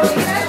Okay.